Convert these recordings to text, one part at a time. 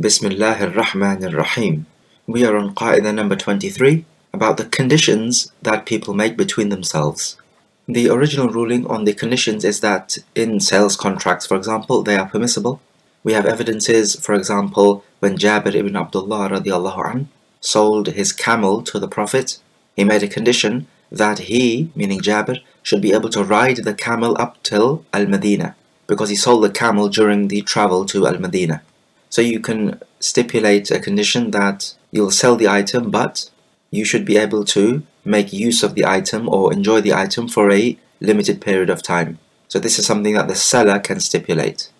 Bismillah ar-Rahman ar-Rahim. We are on Qaida number 23 about the conditions that people make between themselves. The original ruling on the conditions is that in sales contracts, for example, they are permissible. We have evidences, for example, when Jabir ibn Abdullah radiallahu an, sold his camel to the Prophet, he made a condition that he, meaning Jabir, should be able to ride the camel up till Al-Madinah because he sold the camel during the travel to Al-Madinah. So you can stipulate a condition that you'll sell the item but you should be able to make use of the item or enjoy the item for a limited period of time. So this is something that the seller can stipulate.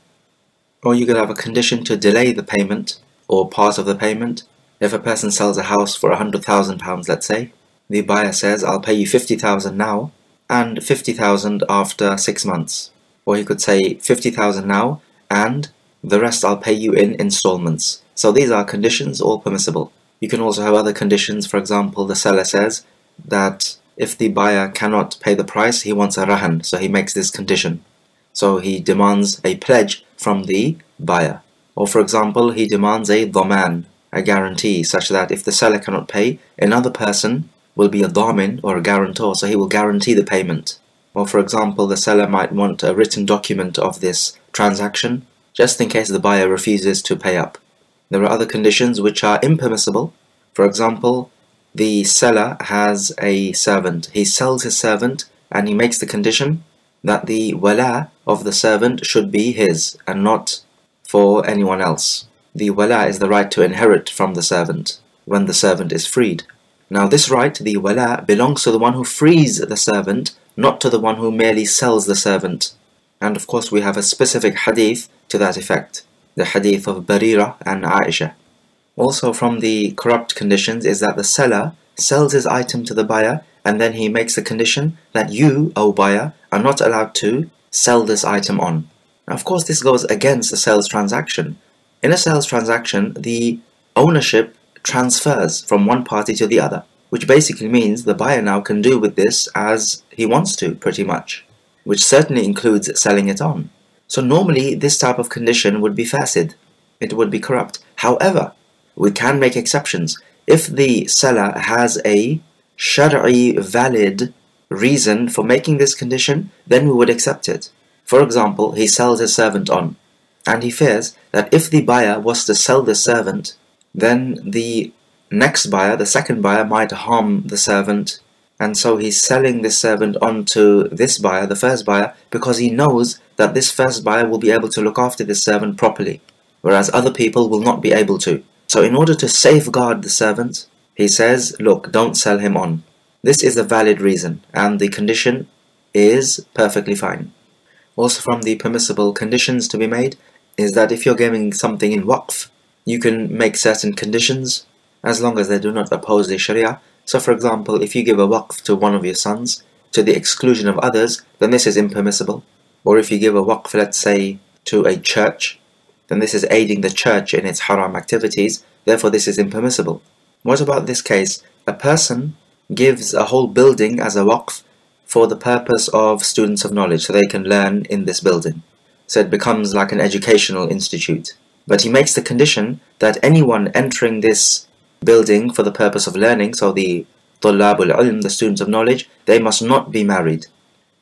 Or you could have a condition to delay the payment or part of the payment. If a person sells a house for £100,000, let's say, the buyer says, I'll pay you 50,000 now and 50,000 after six months. Or he could say 50,000 now and the rest I'll pay you in installments. So these are conditions, all permissible. You can also have other conditions. For example, the seller says that if the buyer cannot pay the price, he wants a rahan, so he makes this condition. So he demands a pledge from the buyer. Or for example, he demands a dhaman, a guarantee, such that if the seller cannot pay, another person will be a dhamin or a guarantor, so he will guarantee the payment. Or for example, the seller might want a written document of this transaction, just in case the buyer refuses to pay up. There are other conditions which are impermissible. For example, the seller has a servant. He sells his servant and he makes the condition that the wala of the servant should be his and not for anyone else. The wala is the right to inherit from the servant when the servant is freed. Now this right, the wala, belongs to the one who frees the servant, not to the one who merely sells the servant. And of course we have a specific hadith to that effect, the hadith of Barira and Aisha. Also from the corrupt conditions is that the seller sells his item to the buyer and then he makes the condition that you, O buyer, are not allowed to sell this item on. Now, of course this goes against the sales transaction. In a sales transaction, the ownership transfers from one party to the other, which basically means the buyer now can do with this as he wants to, pretty much, which certainly includes selling it on. So normally this type of condition would be fasid, it would be corrupt. However, we can make exceptions. If the seller has a shari valid reason for making this condition, then we would accept it. For example, he sells his servant on, and he fears that if the buyer was to sell the servant then the next buyer, the second buyer, might harm the servant. And so he's selling this servant on to this buyer, the first buyer, because he knows that this first buyer will be able to look after this servant properly, whereas other people will not be able to. So in order to safeguard the servant, he says, look, don't sell him on. This is a valid reason, and the condition is perfectly fine. Also from the permissible conditions to be made is that if you're giving something in waqf, you can make certain conditions as long as they do not oppose the Sharia. So for example, if you give a waqf to one of your sons to the exclusion of others, then this is impermissible. Or if you give a waqf, let's say, to a church, then this is aiding the church in its haram activities, therefore this is impermissible. What about this case? A person gives a whole building as a waqf for the purpose of students of knowledge, so they can learn in this building. So it becomes like an educational institute. But he makes the condition that anyone entering this building for the purpose of learning, so the Tullabul Ilm, the students of knowledge, they must not be married.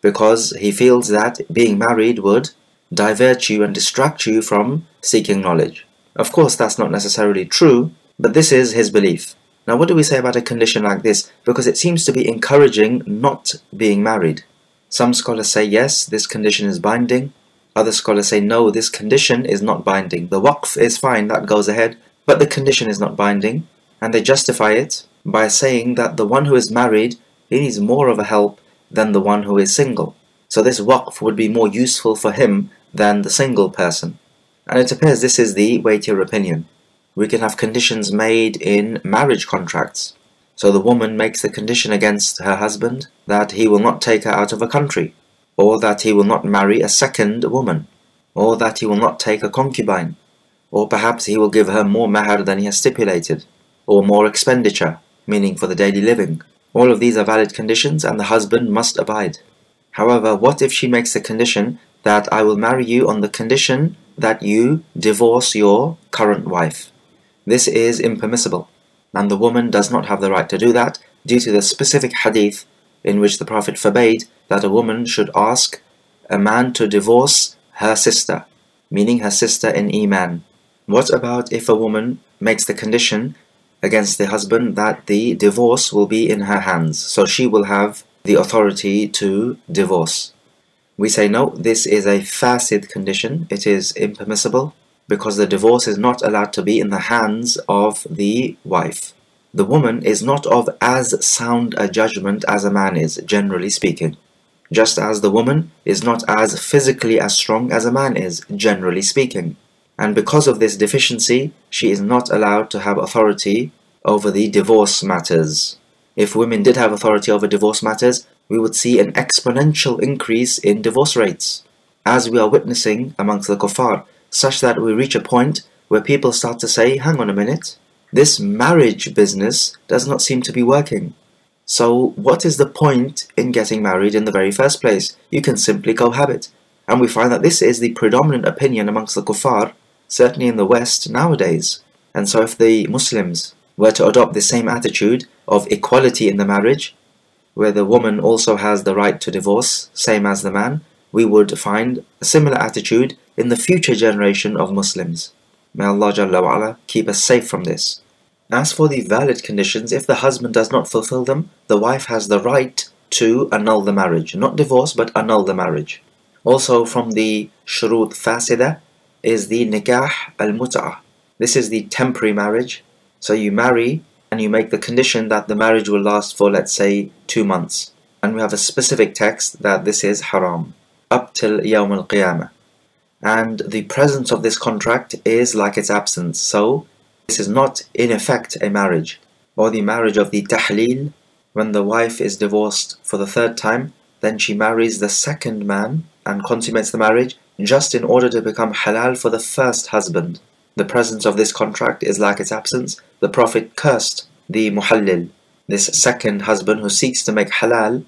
Because he feels that being married would divert you and distract you from seeking knowledge. Of course, that's not necessarily true, but this is his belief. Now, what do we say about a condition like this? Because it seems to be encouraging not being married. Some scholars say yes, this condition is binding. Other scholars say no, this condition is not binding. The waqf is fine, that goes ahead, but the condition is not binding. And they justify it by saying that the one who is married, he needs more of a help than the one who is single. So this waqf would be more useful for him than the single person. And it appears this is the weightier opinion. We can have conditions made in marriage contracts. So the woman makes the condition against her husband that he will not take her out of a country or that he will not marry a second woman, or that he will not take a concubine, or perhaps he will give her more mahar than he has stipulated, or more expenditure, meaning for the daily living. All of these are valid conditions and the husband must abide. However, what if she makes a condition that I will marry you on the condition that you divorce your current wife. This is impermissible, and the woman does not have the right to do that due to the specific hadith in which the Prophet forbade that a woman should ask a man to divorce her sister, meaning her sister in Iman. What about if a woman makes the condition against the husband that the divorce will be in her hands, so she will have the authority to divorce? We say no, this is a fasid condition, it is impermissible because the divorce is not allowed to be in the hands of the wife. The woman is not of as sound a judgment as a man is, generally speaking just as the woman is not as physically as strong as a man is, generally speaking. And because of this deficiency, she is not allowed to have authority over the divorce matters. If women did have authority over divorce matters, we would see an exponential increase in divorce rates, as we are witnessing amongst the kuffar, such that we reach a point where people start to say, hang on a minute, this marriage business does not seem to be working. So, what is the point in getting married in the very first place? You can simply cohabit. And we find that this is the predominant opinion amongst the kuffar, certainly in the West nowadays. And so, if the Muslims were to adopt the same attitude of equality in the marriage, where the woman also has the right to divorce, same as the man, we would find a similar attitude in the future generation of Muslims. May Allah Jalla wa'ala keep us safe from this. As for the valid conditions, if the husband does not fulfill them, the wife has the right to annul the marriage. Not divorce, but annul the marriage. Also from the shurut fasida is the nikah al-mut'ah. This is the temporary marriage. So you marry and you make the condition that the marriage will last for let's say two months. And we have a specific text that this is haram. Up till Yawm al-Qiyamah. And the presence of this contract is like its absence. So this is not in effect a marriage, or the marriage of the tahleel, when the wife is divorced for the third time, then she marries the second man and consummates the marriage just in order to become halal for the first husband. The presence of this contract is like its absence. The Prophet cursed the muhallil, this second husband who seeks to make halal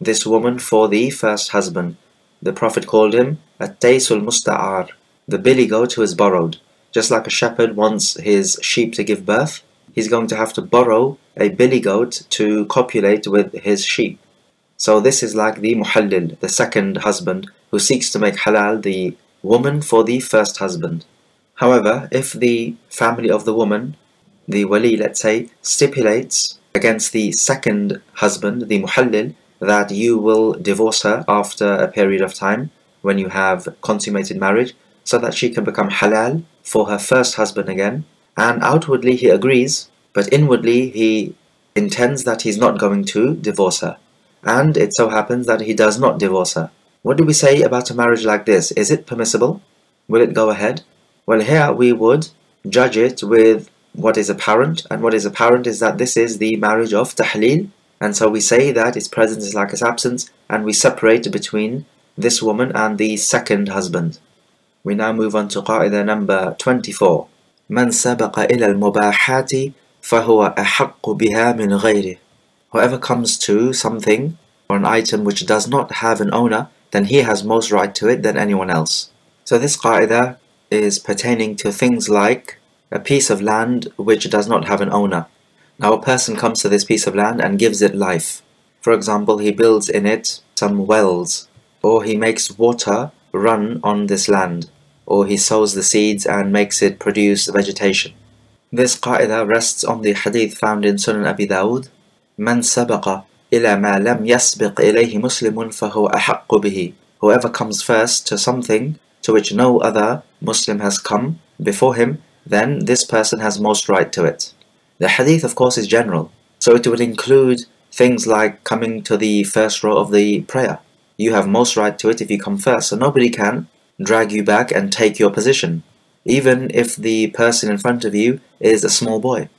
this woman for the first husband. The Prophet called him a taysul musta'ar, the billy goat who is borrowed. Just like a shepherd wants his sheep to give birth, he's going to have to borrow a billy goat to copulate with his sheep. So this is like the muhallil, the second husband, who seeks to make halal the woman for the first husband. However, if the family of the woman, the wali, let's say, stipulates against the second husband, the muhallil, that you will divorce her after a period of time when you have consummated marriage, so that she can become halal for her first husband again, and outwardly he agrees, but inwardly he intends that he's not going to divorce her. And it so happens that he does not divorce her. What do we say about a marriage like this? Is it permissible? Will it go ahead? Well, here we would judge it with what is apparent, and what is apparent is that this is the marriage of tahleel, and so we say that its presence is like its absence, and we separate between this woman and the second husband. We now move on to قاعدة number 24 من سبق إلى المباحات فهو أحق بها من غيره Whoever comes to something or an item which does not have an owner, then he has most right to it than anyone else. So this qaida is pertaining to things like a piece of land which does not have an owner. Now a person comes to this piece of land and gives it life. For example, he builds in it some wells, or he makes water run on this land, or he sows the seeds and makes it produce vegetation. This qaida rests on the hadith found in Sunan Abi Dawud, Man sabaqa إلى ما لم يسبق إليه مسلم فهو أحق به Whoever comes first to something to which no other Muslim has come before him, then this person has most right to it. The hadith, of course, is general, so it would include things like coming to the first row of the prayer. You have most right to it if you come first, so nobody can drag you back and take your position, even if the person in front of you is a small boy.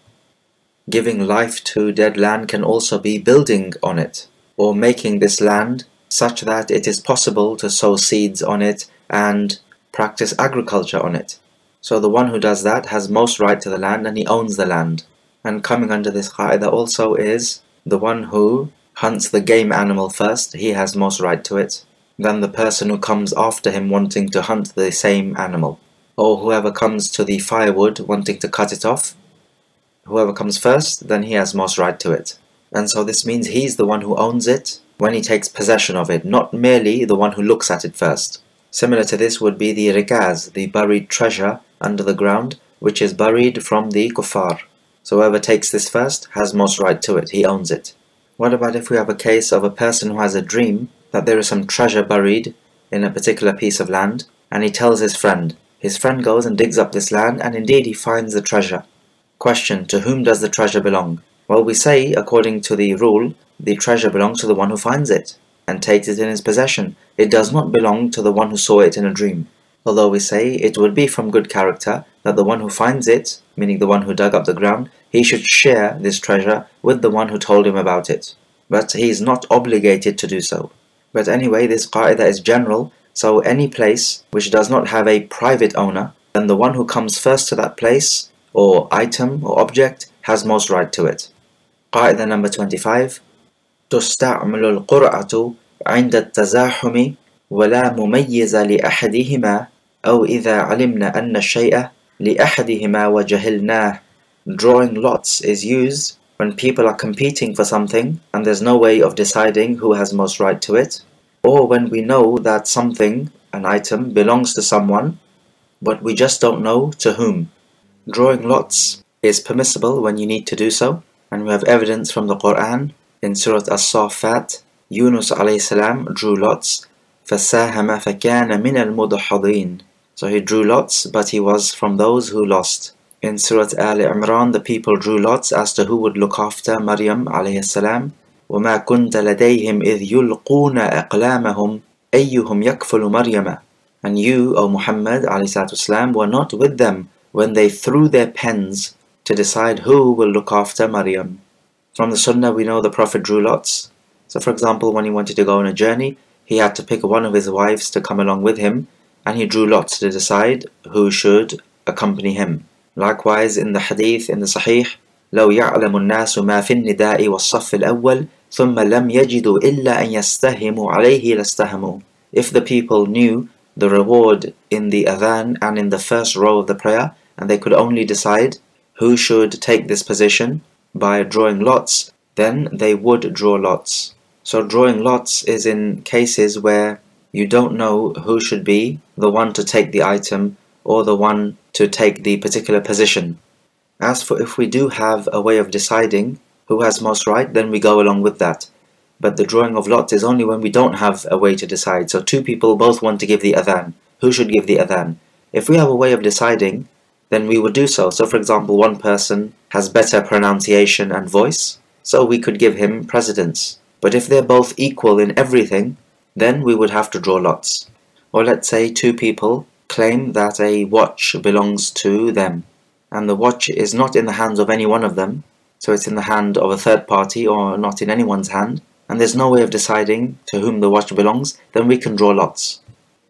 Giving life to dead land can also be building on it, or making this land such that it is possible to sow seeds on it and practice agriculture on it. So the one who does that has most right to the land and he owns the land. And coming under this qaida also is the one who hunts the game animal first, he has most right to it than the person who comes after him wanting to hunt the same animal. or whoever comes to the firewood wanting to cut it off, whoever comes first, then he has most right to it. And so this means he's the one who owns it when he takes possession of it, not merely the one who looks at it first. Similar to this would be the rikaz, the buried treasure under the ground, which is buried from the kuffar. So whoever takes this first has most right to it, he owns it. What about if we have a case of a person who has a dream that there is some treasure buried in a particular piece of land, and he tells his friend. His friend goes and digs up this land, and indeed he finds the treasure. Question To whom does the treasure belong? Well, we say, according to the rule, the treasure belongs to the one who finds it and takes it in his possession. It does not belong to the one who saw it in a dream. Although we say it would be from good character that the one who finds it, meaning the one who dug up the ground, he should share this treasure with the one who told him about it. But he is not obligated to do so. But anyway, this qaida is general, so any place which does not have a private owner, then the one who comes first to that place, or item, or object, has most right to it. قاعدة number 25 تستعمل القرعة عند التزاحم ولا مميز لأحدهما أو إذا علمنا أن الشيء لأحدهما وجهلناه Drawing lots is used when people are competing for something and there's no way of deciding who has most right to it, or when we know that something, an item, belongs to someone, but we just don't know to whom. Drawing lots is permissible when you need to do so, and we have evidence from the Quran in Surah As-Saffat. Yunus alayhi salam drew lots, فَسَاهَمَ فَكَانَ مِنَ الْمُضْحَضِينَ So he drew lots, but he was from those who lost. In Surah Al Imran, the people drew lots as to who would look after Maryam alayhi salam. وَمَا كُنْتَ لَدَيْهِمْ إِذْ يُلْقُونَ أَقْلَامَهُمْ أَيُّهُمْ يَكْفُلُ مَرْيَمَ And you, O Muhammad alayhi were not with them when they threw their pens to decide who will look after Maryam. From the Sunnah, we know the Prophet drew lots. So, for example, when he wanted to go on a journey, he had to pick one of his wives to come along with him, and he drew lots to decide who should accompany him. Likewise, in the Hadith, in the Sahih, لو يعلم الناس ما في النداء والصف الأول ثم لم يجدوا إلا أن يستهموا عليه لاستهموا If the people knew the reward in the adhan and in the first row of the prayer, and they could only decide who should take this position by drawing lots, then they would draw lots. So drawing lots is in cases where you don't know who should be the one to take the item or the one to take the particular position. As for if we do have a way of deciding who has most right, then we go along with that. But the drawing of lots is only when we don't have a way to decide. So two people both want to give the adhan. Who should give the adhan? If we have a way of deciding, then we would do so. So, for example, one person has better pronunciation and voice, so we could give him precedence. But if they're both equal in everything, then we would have to draw lots. Or let's say two people claim that a watch belongs to them, and the watch is not in the hands of any one of them, so it's in the hand of a third party or not in anyone's hand, and there's no way of deciding to whom the watch belongs, then we can draw lots.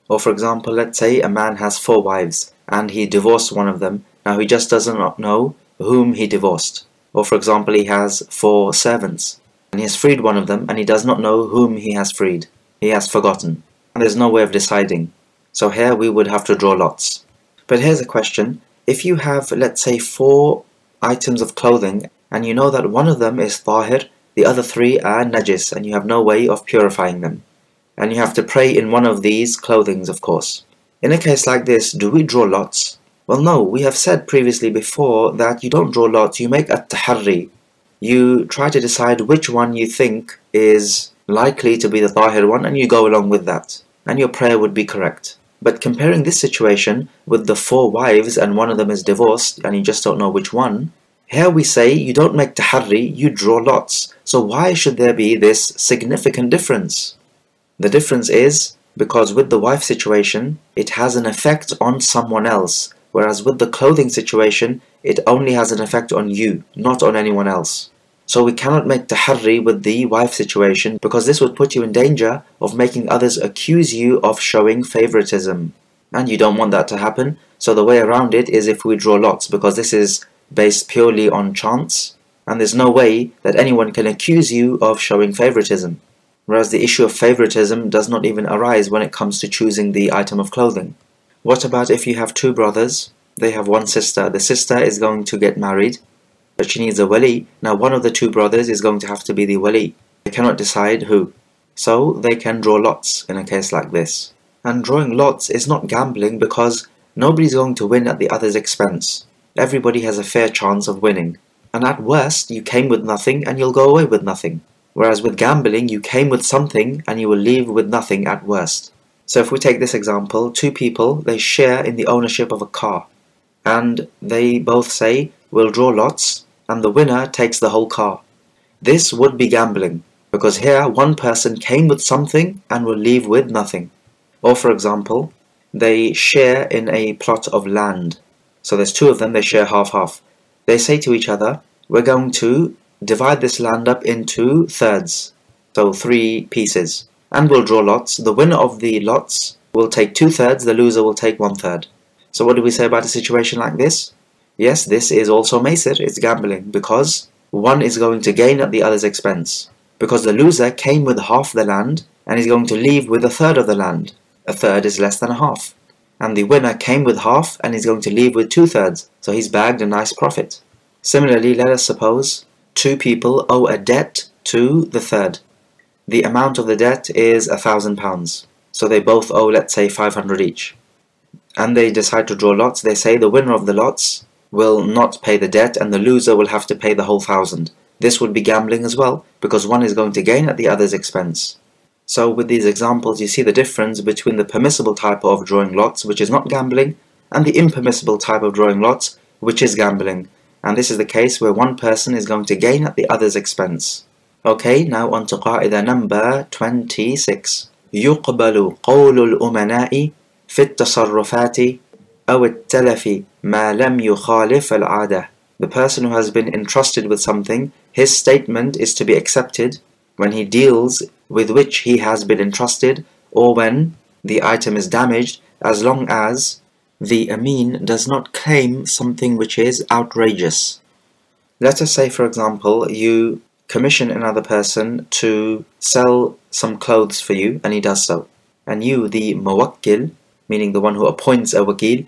Or for example, let's say a man has four wives and he divorced one of them. Now he just doesn't know whom he divorced. Or for example, he has four servants and he has freed one of them and he does not know whom he has freed. He has forgotten. And there's no way of deciding. So here we would have to draw lots. But here's a question. If you have, let's say, four items of clothing and you know that one of them is tahir, the other three are najis and you have no way of purifying them. And you have to pray in one of these clothings, of course. In a case like this, do we draw lots? Well, no, we have said previously before that you don't draw lots, you make a tahari. You try to decide which one you think is likely to be the tahir one and you go along with that. And your prayer would be correct. But comparing this situation with the four wives and one of them is divorced and you just don't know which one, here we say you don't make tahari, you draw lots. So why should there be this significant difference? The difference is because with the wife situation, it has an effect on someone else, whereas with the clothing situation, it only has an effect on you, not on anyone else. So we cannot make tahari with the wife situation because this would put you in danger of making others accuse you of showing favoritism. And you don't want that to happen, so the way around it is if we draw lots because this is based purely on chance, and there's no way that anyone can accuse you of showing favoritism whereas the issue of favoritism does not even arise when it comes to choosing the item of clothing. What about if you have two brothers? They have one sister. The sister is going to get married, but she needs a wali. Now, one of the two brothers is going to have to be the wali. They cannot decide who. So, they can draw lots in a case like this. And drawing lots is not gambling because nobody's going to win at the other's expense. Everybody has a fair chance of winning. And at worst, you came with nothing and you'll go away with nothing. Whereas with gambling, you came with something and you will leave with nothing at worst. So if we take this example, two people, they share in the ownership of a car. And they both say, we'll draw lots, and the winner takes the whole car. This would be gambling, because here one person came with something and will leave with nothing. Or for example, they share in a plot of land. So there's two of them, they share half-half. They say to each other, we're going to divide this land up into thirds, so three pieces, and we'll draw lots. The winner of the lots will take two thirds, the loser will take one third. So what do we say about a situation like this? Yes, this is also Maisir, it's gambling, because one is going to gain at the other's expense. Because the loser came with half the land, and is going to leave with a third of the land. A third is less than a half. And the winner came with half, and is going to leave with two thirds, so he's bagged a nice profit. Similarly, let us suppose two people owe a debt to the third. The amount of the debt is a thousand pounds. So they both owe, let's say, 500 each. And they decide to draw lots. They say the winner of the lots will not pay the debt and the loser will have to pay the whole thousand. This would be gambling as well, because one is going to gain at the other's expense. So with these examples, you see the difference between the permissible type of drawing lots, which is not gambling, and the impermissible type of drawing lots, which is gambling and this is the case where one person is going to gain at the other's expense. Okay, now on to قاعدة number 26 يقبل قول الأمناء في التصرفات أو التلف ما لم يخالف العادة The person who has been entrusted with something, his statement is to be accepted when he deals with which he has been entrusted or when the item is damaged as long as the Amin does not claim something which is outrageous. Let us say, for example, you commission another person to sell some clothes for you, and he does so. And you, the muwakkil, meaning the one who appoints a wakil,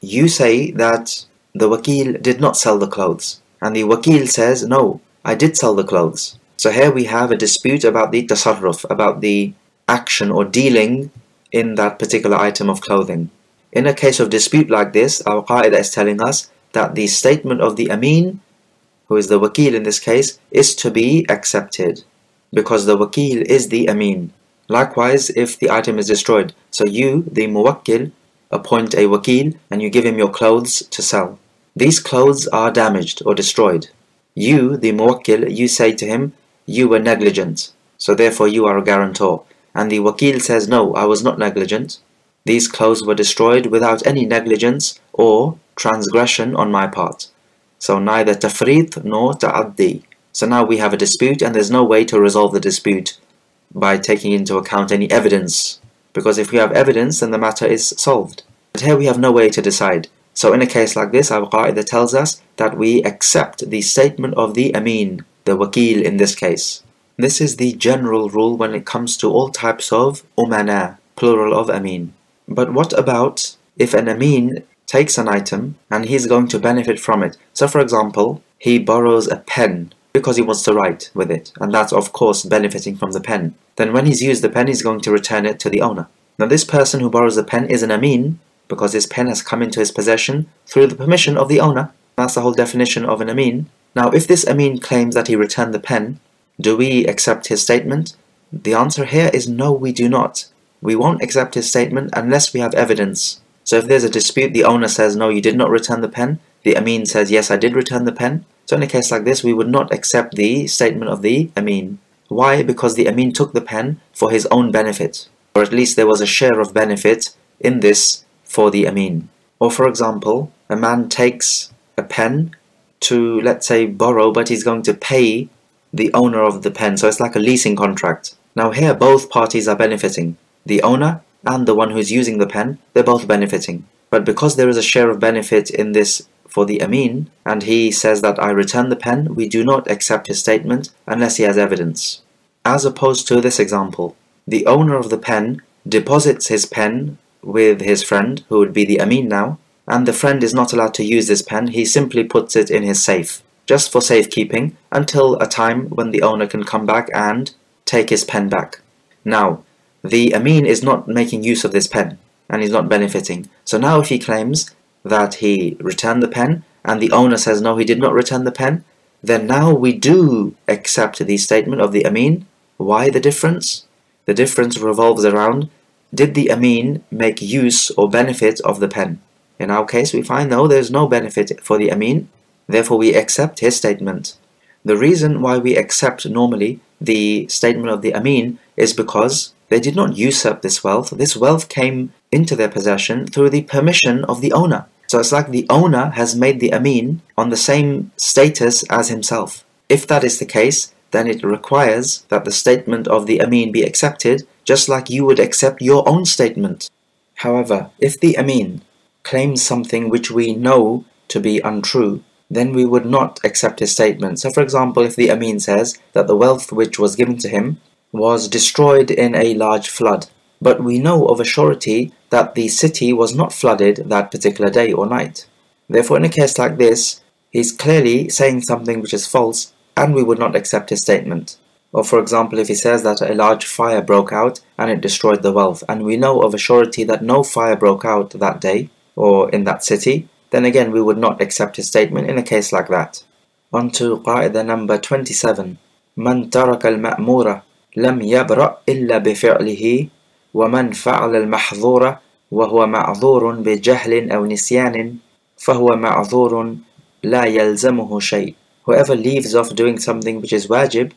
you say that the wakil did not sell the clothes. And the wakil says, no, I did sell the clothes. So here we have a dispute about the tasarruf, about the action or dealing in that particular item of clothing. In a case of dispute like this, our qaida is telling us that the statement of the Amin, who is the wakil in this case, is to be accepted because the wakil is the Amin. Likewise, if the item is destroyed, so you, the muwakkil, appoint a wakil and you give him your clothes to sell. These clothes are damaged or destroyed. You, the muwakkil, you say to him, you were negligent, so therefore you are a guarantor. And the wakil says, no, I was not negligent. These clothes were destroyed without any negligence or transgression on my part. So neither tafrit nor ta'addi. So now we have a dispute and there's no way to resolve the dispute by taking into account any evidence. Because if we have evidence, then the matter is solved. But here we have no way to decide. So in a case like this, our qaida tells us that we accept the statement of the amin, the wakil in this case. This is the general rule when it comes to all types of umana, plural of amin. But what about if an Amin takes an item and he's going to benefit from it? So for example, he borrows a pen because he wants to write with it, and that's of course benefiting from the pen. Then when he's used the pen, he's going to return it to the owner. Now this person who borrows the pen is an Amin because his pen has come into his possession through the permission of the owner. That's the whole definition of an Amin. Now if this Amin claims that he returned the pen, do we accept his statement? The answer here is no, we do not. We won't accept his statement unless we have evidence. So if there's a dispute, the owner says, no, you did not return the pen. The Amin says, yes, I did return the pen. So in a case like this, we would not accept the statement of the Amin. Why? Because the Amin took the pen for his own benefit. Or at least there was a share of benefit in this for the Amin. Or for example, a man takes a pen to, let's say, borrow, but he's going to pay the owner of the pen. So it's like a leasing contract. Now here, both parties are benefiting. The owner and the one who's using the pen, they're both benefiting. But because there is a share of benefit in this for the Amin, and he says that I return the pen, we do not accept his statement unless he has evidence. As opposed to this example, the owner of the pen deposits his pen with his friend, who would be the Amin now, and the friend is not allowed to use this pen, he simply puts it in his safe, just for safekeeping, until a time when the owner can come back and take his pen back. Now, the Amin is not making use of this pen, and he's not benefiting. So now if he claims that he returned the pen, and the owner says no, he did not return the pen, then now we do accept the statement of the Amin. Why the difference? The difference revolves around did the Amin make use or benefit of the pen? In our case, we find no, there's no benefit for the Amin, therefore we accept his statement. The reason why we accept normally the statement of the Amin is because they did not usurp this wealth. This wealth came into their possession through the permission of the owner. So it's like the owner has made the Amin on the same status as himself. If that is the case, then it requires that the statement of the Amin be accepted just like you would accept your own statement. However, if the Amin claims something which we know to be untrue, then we would not accept his statement. So, for example, if the Amin says that the wealth which was given to him was destroyed in a large flood, but we know of a surety that the city was not flooded that particular day or night. Therefore, in a case like this, he's clearly saying something which is false, and we would not accept his statement. Or, for example, if he says that a large fire broke out and it destroyed the wealth, and we know of a surety that no fire broke out that day or in that city, then again we would not accept his statement in a case like that. On to qaida number 27. من ترك المأمور لم يبرأ إلا بفعله ومن فعل المحظور وهو معذور بجهل أو نسيان فهو معذور لا يلزمه شيء Whoever leaves off doing something which is wajib,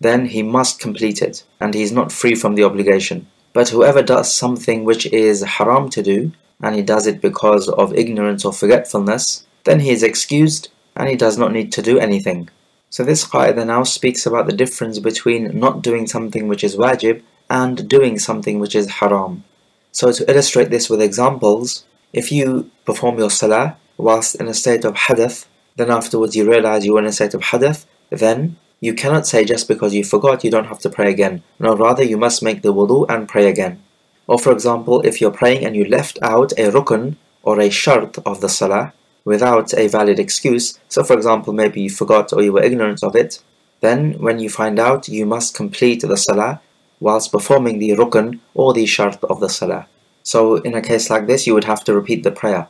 then he must complete it, and he is not free from the obligation. But whoever does something which is haram to do, and he does it because of ignorance or forgetfulness, then he is excused and he does not need to do anything. So this qaida now speaks about the difference between not doing something which is wajib and doing something which is haram. So to illustrate this with examples, if you perform your salah whilst in a state of hadath, then afterwards you realize you are in a state of hadath, then you cannot say just because you forgot you don't have to pray again. No, rather you must make the wudu and pray again. Or for example, if you're praying and you left out a rukun or a shart of the salah without a valid excuse, so for example, maybe you forgot or you were ignorant of it, then when you find out, you must complete the salah whilst performing the rukun or the shart of the salah. So in a case like this, you would have to repeat the prayer.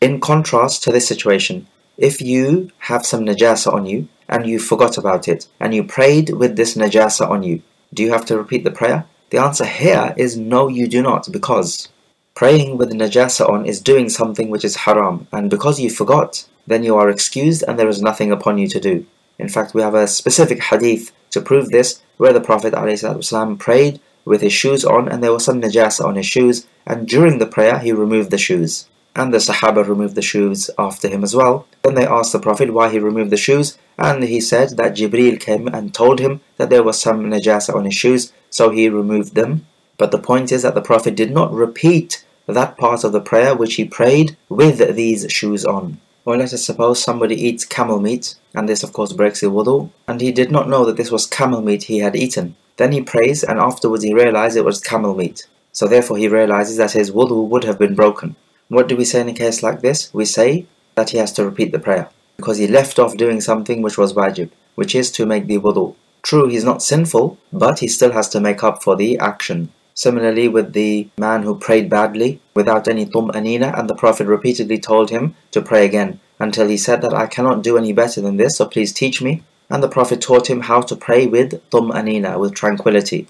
In contrast to this situation, if you have some najasa on you and you forgot about it and you prayed with this najasa on you, do you have to repeat the prayer? The answer here is no, you do not, because praying with najasa on is doing something which is haram, and because you forgot, then you are excused and there is nothing upon you to do. In fact, we have a specific hadith to prove this, where the Prophet ﷺ prayed with his shoes on and there was some najasa on his shoes, and during the prayer he removed the shoes. And the Sahaba removed the shoes after him as well. Then they asked the Prophet why he removed the shoes, and he said that Jibril came and told him that there was some najasa on his shoes, so he removed them. But the point is that the Prophet did not repeat that part of the prayer which he prayed with these shoes on. Or let us suppose somebody eats camel meat, and this of course breaks the wudu, and he did not know that this was camel meat he had eaten. Then he prays, and afterwards he realized it was camel meat. So therefore he realizes that his wudu would have been broken. What do we say in a case like this? We say that he has to repeat the prayer because he left off doing something which was wajib, which is to make the wudu. True, he's not sinful, but he still has to make up for the action. Similarly, with the man who prayed badly without any tum'anina, and the Prophet repeatedly told him to pray again until he said that I cannot do any better than this, so please teach me. And the Prophet taught him how to pray with tum'anina, with tranquility.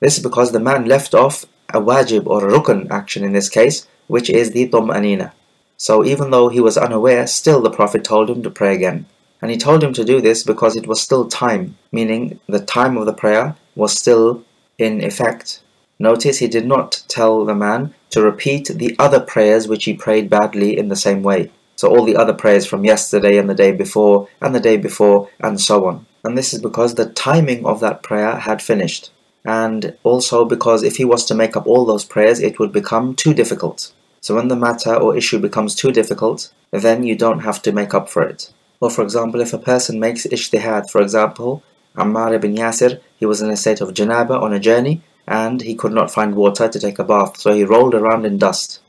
This is because the man left off a wajib or a rukun action in this case, which is the Tum'anina. So even though he was unaware, still the Prophet told him to pray again. And he told him to do this because it was still time, meaning the time of the prayer was still in effect. Notice he did not tell the man to repeat the other prayers which he prayed badly in the same way. So all the other prayers from yesterday and the day before and the day before and so on. And this is because the timing of that prayer had finished. And also because if he was to make up all those prayers, it would become too difficult. So when the matter or issue becomes too difficult, then you don't have to make up for it. Or for example, if a person makes ijtihad, for example, Ammar ibn Yasir, he was in a state of janaba on a journey, and he could not find water to take a bath, so he rolled around in dust.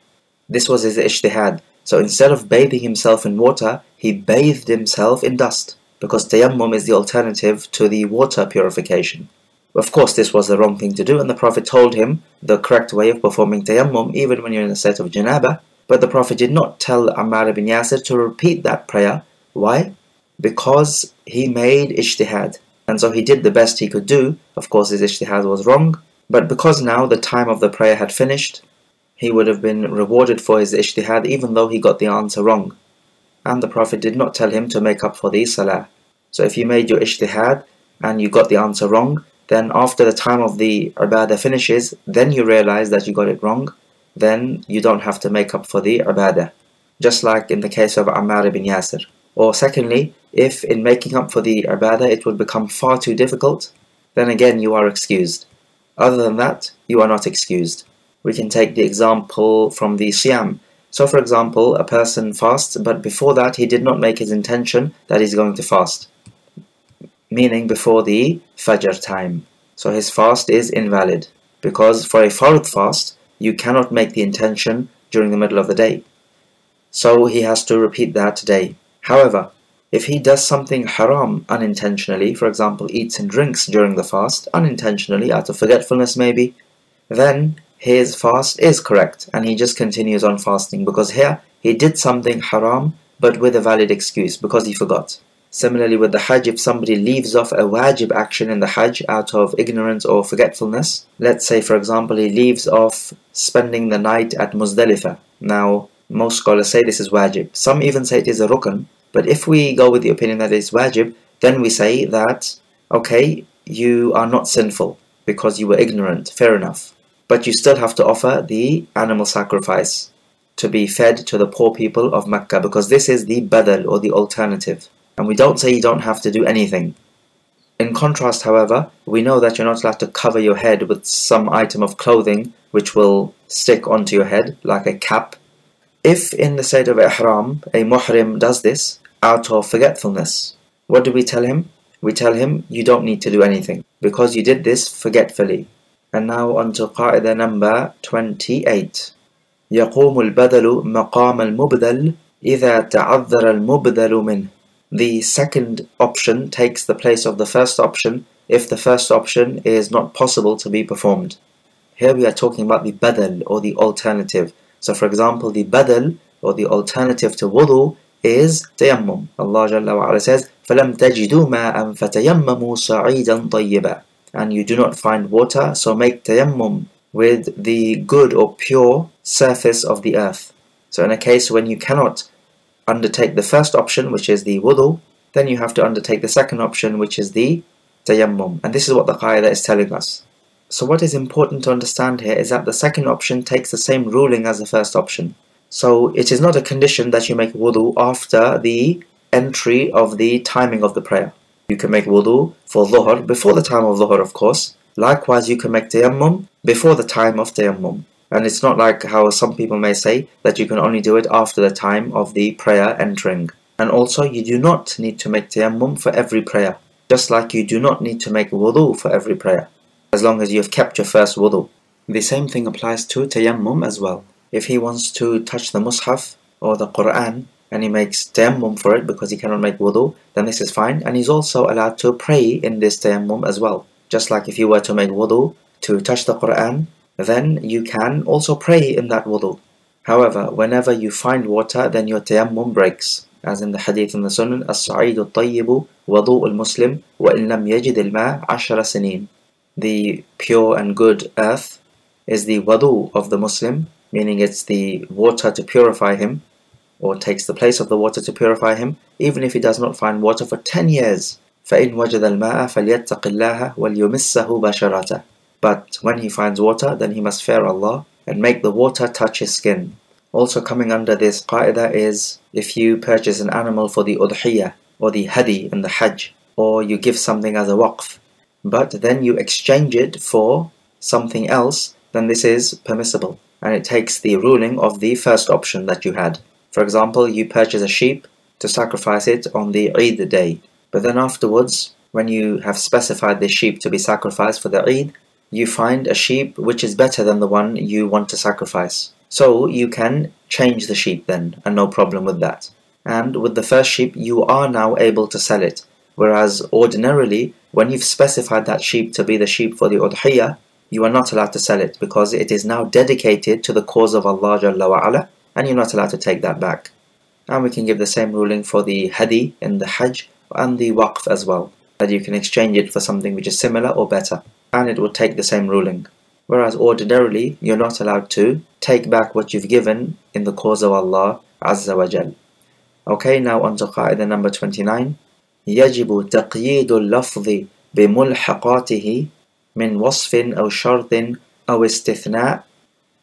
This was his ijtihad. So instead of bathing himself in water, he bathed himself in dust, because tayammum is the alternative to the water purification. Of course, this was the wrong thing to do, and the Prophet told him the correct way of performing tayammum even when you're in a state of janaba. But the Prophet did not tell Ammar ibn Yasir to repeat that prayer. Why? Because he made ijtihad. And so he did the best he could do. Of course, his ijtihad was wrong. But because now the time of the prayer had finished, he would have been rewarded for his ijtihad even though he got the answer wrong. And the Prophet did not tell him to make up for the salah. So if you made your ijtihad and you got the answer wrong, then after the time of the ibadah finishes, then you realize that you got it wrong, then you don't have to make up for the ibadah. Just like in the case of Ammar ibn Yasir. Or secondly, if in making up for the ibadah it would become far too difficult, then again you are excused. Other than that, you are not excused. We can take the example from the Siyam. So for example, a person fasts, but before that he did not make his intention that he's going to fast meaning before the Fajr time. So his fast is invalid because for a Fard fast, you cannot make the intention during the middle of the day. So he has to repeat that day. However, if he does something haram unintentionally, for example, eats and drinks during the fast, unintentionally, out of forgetfulness maybe, then his fast is correct and he just continues on fasting because here he did something haram but with a valid excuse because he forgot. Similarly with the Hajj, if somebody leaves off a wajib action in the Hajj out of ignorance or forgetfulness, let's say for example he leaves off spending the night at Muzdalifah. Now, most scholars say this is wajib. Some even say it is a rukn. But if we go with the opinion that it's wajib, then we say that, okay, you are not sinful because you were ignorant, fair enough. But you still have to offer the animal sacrifice to be fed to the poor people of Mecca because this is the badal or the alternative. And we don't say you don't have to do anything. In contrast, however, we know that you're not allowed to cover your head with some item of clothing which will stick onto your head, like a cap. If in the state of ihram, a muhrim does this out of forgetfulness, what do we tell him? We tell him, you don't need to do anything because you did this forgetfully. And now on to qaida number 28. يقوم البدل مقام المبدل إذا تعذر المبدل منه. The second option takes the place of the first option if the first option is not possible to be performed. Here we are talking about the badal or the alternative, So for example, the badal or the alternative to wudu is tayammum. Allah Jalla wa ala says, فَلَمْ تَجِدُوا مَاءً فَتَيَمَّمُوا صَعِيدًا طَيِّبًا And you do not find water, so make tayammum with the good or pure surface of the earth. So in a case when you cannot undertake the first option, which is the wudu, then you have to undertake the second option, which is the tayammum. And this is what the qaida is telling us. So what is important to understand here is that the second option takes the same ruling as the first option. So it is not a condition that you make wudu after the entry of the timing of the prayer. You can make wudu for dhuhr before the time of dhuhr, of course. Likewise, you can make tayammum before the time of tayammum. And it's not like how some people may say that you can only do it after the time of the prayer entering. And also, you do not need to make tayammum for every prayer, just like you do not need to make wudu for every prayer, as long as you have kept your first wudu. The same thing applies to tayammum as well. If he wants to touch the mushaf or the Quran and he makes tayammum for it because he cannot make wudu, then this is fine. And he's also allowed to pray in this tayammum as well. Just like if you were to make wudu to touch the Quran, then you can also pray in that wudu. However, whenever you find water, then your tayammum breaks. As in the hadith in the Sunan, as-sa'idu tayyibu wudu al-muslim wa in lam yajid al-ma' ashara sinin The pure and good earth is the wudu of the Muslim, meaning it's the water to purify him, or takes the place of the water to purify him, even if he does not find water for 10 years. فإن وجد الماء فليتق الله وليمسه بشرته but when he finds water, then he must fear Allah and make the water touch his skin. Also coming under this qaida is if you purchase an animal for the udhiyah or the hadi in the hajj or you give something as a waqf but then you exchange it for something else then this is permissible and it takes the ruling of the first option that you had. For example, you purchase a sheep to sacrifice it on the Eid day but then afterwards when you have specified the sheep to be sacrificed for the Eid you find a sheep which is better than the one you want to sacrifice. So you can change the sheep then, and no problem with that. And with the first sheep, you are now able to sell it. Whereas ordinarily, when you've specified that sheep to be the sheep for the udhiyah, you are not allowed to sell it because it is now dedicated to the cause of Allah Jalla wa'ala, and you're not allowed to take that back. And we can give the same ruling for the hadi in the hajj and the waqf as well, that you can exchange it for something which is similar or better, and it will take the same ruling. Whereas ordinarily, you're not allowed to take back what you've given in the cause of Allah Azza wa Jal. Okay, now on to qaida number 29. يجب تقييد اللفظ بملحقاته من وصف أو شرط أو استثناء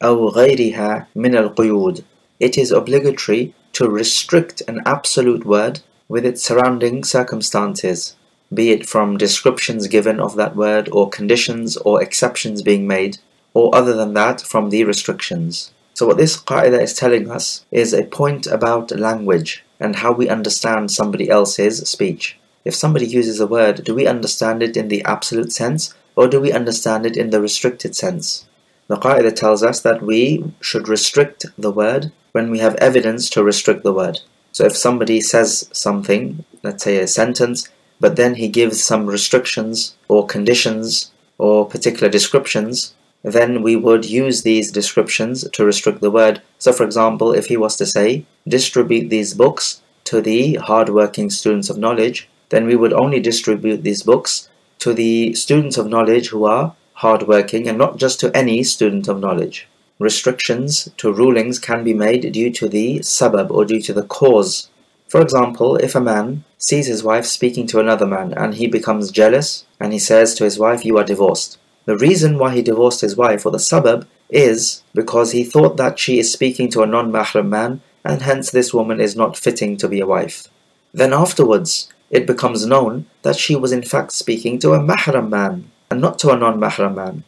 أو غيرها من القيود. It is obligatory to restrict an absolute word with its surrounding circumstances, be it from descriptions given of that word or conditions or exceptions being made, or other than that from the restrictions. So what this qaida is telling us is a point about language and how we understand somebody else's speech. If somebody uses a word, do we understand it in the absolute sense or do we understand it in the restricted sense? The qaida tells us that we should restrict the word when we have evidence to restrict the word. So if somebody says something, let's say a sentence, but then he gives some restrictions or conditions or particular descriptions, then we would use these descriptions to restrict the word. So for example, if he was to say, distribute these books to the hard-working students of knowledge, then we would only distribute these books to the students of knowledge who are hard-working and not just to any student of knowledge restrictions to rulings can be made due to the sabab or due to the cause. For example, if a man sees his wife speaking to another man and he becomes jealous and he says to his wife, You are divorced. The reason why he divorced his wife or the sabab is because he thought that she is speaking to a non mahram man and hence this woman is not fitting to be a wife. Then afterwards, it becomes known that she was in fact speaking to a mahram man and not to a non mahram man.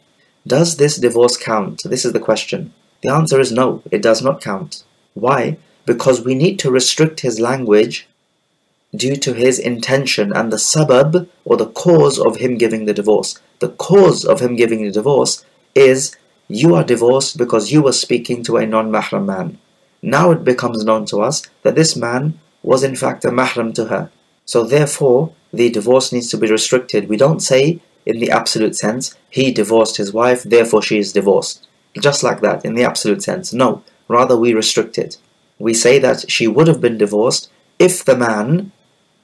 Does this divorce count? This is the question. The answer is no, it does not count. Why? Because we need to restrict his language due to his intention and the sabab or the cause of him giving the divorce. The cause of him giving the divorce is you are divorced because you were speaking to a non-mahram man. Now it becomes known to us that this man was in fact a mahram to her. So therefore, the divorce needs to be restricted. We don't say in the absolute sense, he divorced his wife, therefore she is divorced. Just like that, in the absolute sense. No, rather we restrict it. We say that she would have been divorced if the man,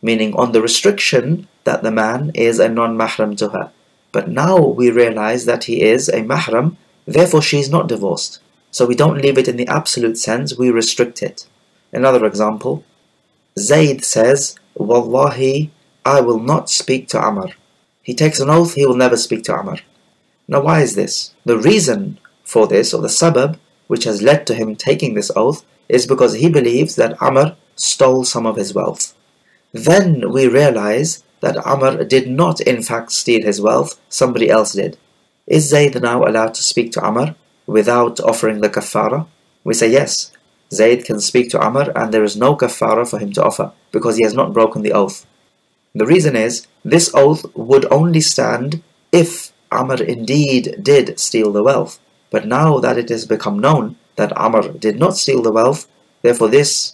meaning on the restriction that the man is a non-mahram to her. But now we realize that he is a mahram, therefore she is not divorced. So we don't leave it in the absolute sense, we restrict it. Another example, Zayd says, Wallahi, I will not speak to Amr. He takes an oath he will never speak to Amr. Now why is this? The reason for this, or the sabab, which has led to him taking this oath, is because he believes that Amr stole some of his wealth. Then we realize that Amr did not in fact steal his wealth, somebody else did. Is Zayd now allowed to speak to Amr without offering the kafara? We say yes, Zayd can speak to Amr and there is no kafara for him to offer because he has not broken the oath. The reason is, this oath would only stand if Amr indeed did steal the wealth. But now that it has become known that Amr did not steal the wealth, therefore this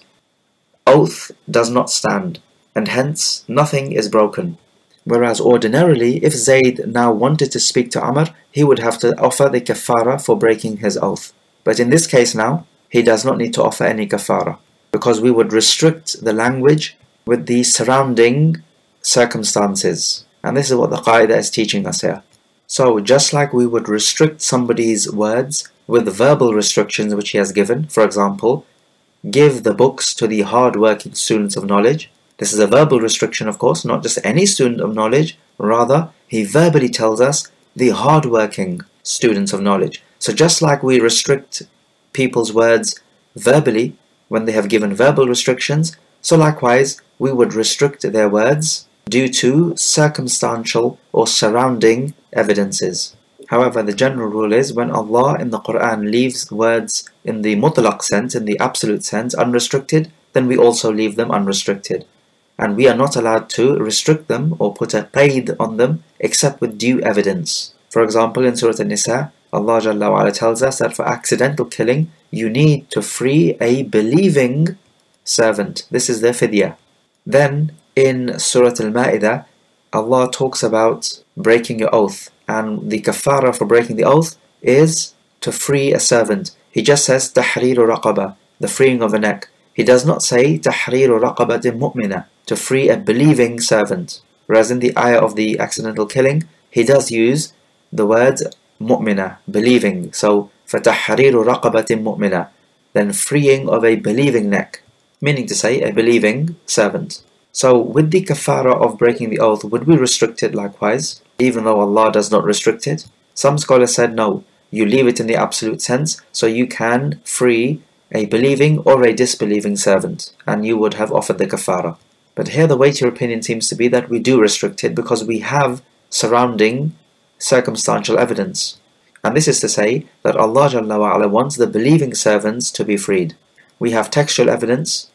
oath does not stand, and hence nothing is broken. Whereas ordinarily, if Zayd now wanted to speak to Amr, he would have to offer the kafara for breaking his oath. But in this case now, he does not need to offer any kafara, because we would restrict the language with the surrounding circumstances. And this is what the Qaida is teaching us here. So, just like we would restrict somebody's words with the verbal restrictions which he has given, for example, give the books to the hard-working students of knowledge. This is a verbal restriction, of course, not just any student of knowledge, rather, he verbally tells us the hard-working students of knowledge. So, just like we restrict people's words verbally when they have given verbal restrictions, so likewise, we would restrict their words due to circumstantial or surrounding evidences. However, the general rule is when Allah in the Quran leaves words in the mutlaq sense, in the absolute sense, unrestricted, then we also leave them unrestricted. And we are not allowed to restrict them or put a qaid on them except with due evidence. For example, in Surah An-Nisa, Allah Jalla tells us that for accidental killing, you need to free a believing servant. This is the fidya. Then in Surah Al-Ma'idah, Allah talks about breaking your oath, and the kafara for breaking the oath is to free a servant. He just says tahriru raqaba, the freeing of a neck. He does not say tahriru raqabatin mu'mina, to free a believing servant. Whereas in the ayah of the accidental killing, he does use the word mu'mina, believing. So fatahriru raqabatin mu'mina, then freeing of a believing neck, meaning to say a believing servant. So with the kafara of breaking the oath, would we restrict it likewise, even though Allah does not restrict it? Some scholars said no, you leave it in the absolute sense, so you can free a believing or a disbelieving servant, and you would have offered the kafara. But here the weightier opinion seems to be that we do restrict it because we have surrounding circumstantial evidence. And this is to say that Allah Jalla wants the believing servants to be freed. We have textual evidence.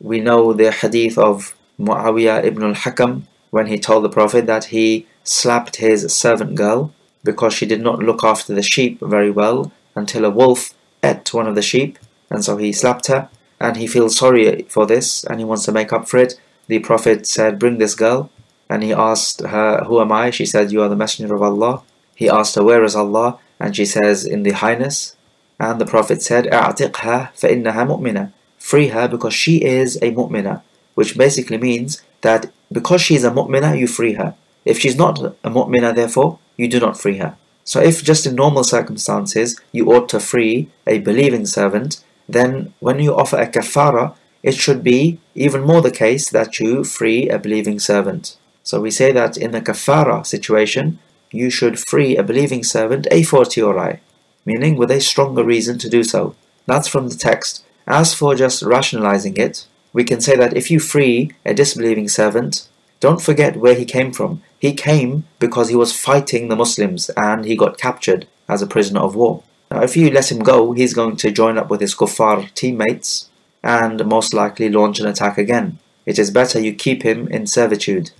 We know the hadith of Muawiyah ibn al-Hakam when he told the Prophet that he slapped his servant girl because she did not look after the sheep very well until a wolf ate one of the sheep and so he slapped her and he feels sorry for this and he wants to make up for it The Prophet said, Bring this girl. And he asked her, Who am I? She said, You are the Messenger of Allah. He asked her, Where is Allah? And she says, In the Highness. And the Prophet said, أعتقها فإنها مؤمنة. Free her because she is a mu'mina. Which basically means that because she is a mu'mina, you free her. If she's not a mu'mina, therefore, you do not free her. So if just in normal circumstances you ought to free a believing servant, then when you offer a kafara, it should be even more the case that you free a believing servant. So we say that in the kafara situation, you should free a believing servant a fortiori, meaning with a stronger reason to do so. That's from the text. As for just rationalizing it, we can say that if you free a disbelieving servant, don't forget where he came from. He came because he was fighting the Muslims and he got captured as a prisoner of war. Now, if you let him go, he's going to join up with his kuffar teammates and most likely launch an attack again. It is better you keep him in servitude.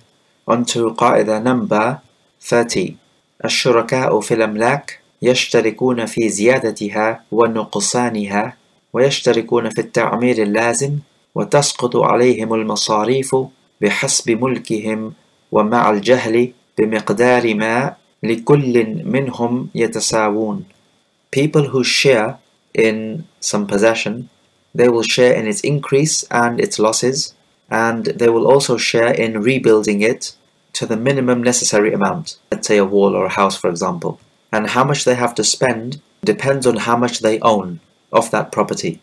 On to قاعدة number 30 الشركاء في الأملاك يشتركون في زيادتها ونقصانها ويشتركون في التعمير اللازم وتسقط عليهم المصاريف بحسب ملكهم ومع الجهل بمقدار ما لكل منهم يتساوون People who share in some possession, they will share in its increase and its losses, and they will also share in rebuilding it to the minimum necessary amount, let's say a wall or a house for example. And how much they have to spend depends on how much they own of that property.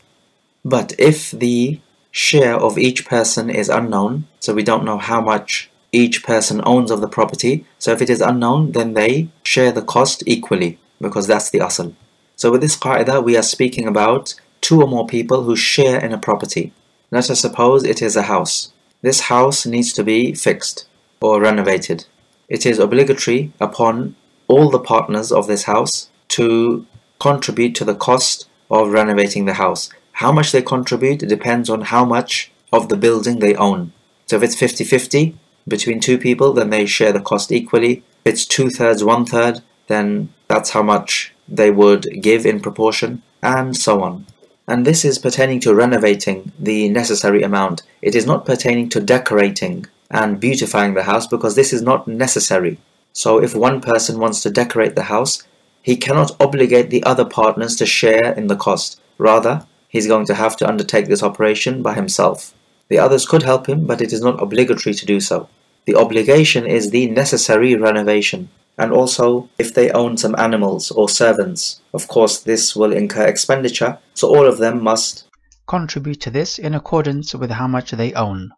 But if the share of each person is unknown, so we don't know how much each person owns of the property, so if it is unknown, then they share the cost equally, because that's the asl. So with this qaida, we are speaking about two or more people who share in a property. Let us suppose it is a house. This house needs to be fixed or renovated. It is obligatory upon all the partners of this house to contribute to the cost of renovating the house. How much they contribute depends on how much of the building they own. So if it's 50-50 between two people, then they share the cost equally. If it's two-thirds, one-third, then that's how much they would give in proportion, and so on. And this is pertaining to renovating the necessary amount. It is not pertaining to decorating and beautifying the house because this is not necessary. So if one person wants to decorate the house, he cannot obligate the other partners to share in the cost. Rather, he's going to have to undertake this operation by himself. The others could help him, but it is not obligatory to do so. The obligation is the necessary renovation. And also, if they own some animals or servants, of course, this will incur expenditure, so all of them must contribute to this in accordance with how much they own.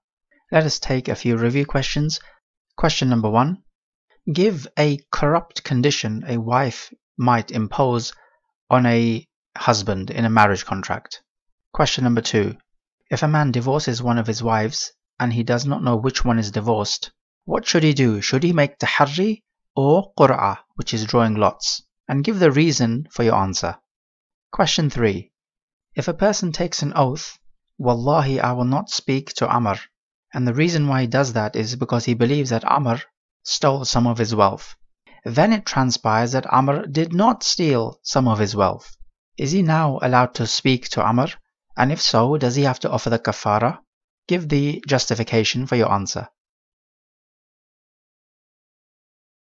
Let us take a few review questions. Question number one Give a corrupt condition a wife might impose on a husband in a marriage contract. Question number two If a man divorces one of his wives and he does not know which one is divorced, what should he do? Should he make tahari or qur'ah, which is drawing lots, and give the reason for your answer. Question 3. If a person takes an oath, Wallahi, I will not speak to Amr, and the reason why he does that is because he believes that Amr stole some of his wealth. Then it transpires that Amr did not steal some of his wealth. Is he now allowed to speak to Amr? And if so, does he have to offer the kafara? Give the justification for your answer.